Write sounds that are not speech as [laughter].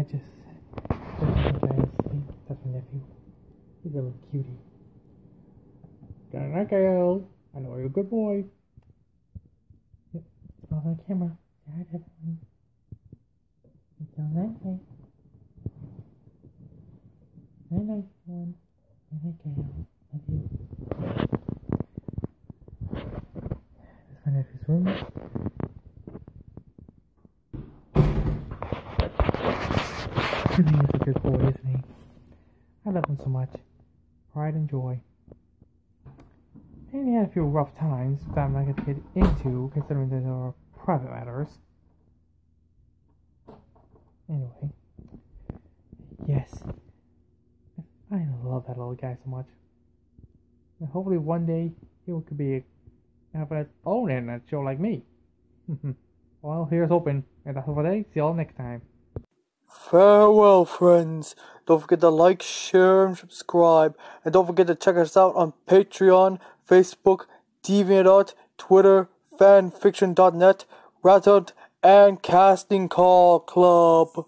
I just that's my nephew. He's a little cutie. Good night, Geal. I know you're a good boy. Yep, off on camera. Say hi everyone. Until night night. Night night, everyone. Night night, Geal. Love you. This is my nephew's room. Really is a good boy, isn't he? I love him so much. Pride and joy. And he had a few rough times that I'm not going to get into, considering those are private matters. Anyway. Yes. I love that little guy so much. And hopefully one day he could be have his own internet show like me. [laughs] well, here's hoping. And that's all for today. See y'all next time. Farewell, friends. Don't forget to like, share, and subscribe. And don't forget to check us out on Patreon, Facebook, DeviantArt, Twitter, fanfiction.net, Reddit, and Casting Call Club.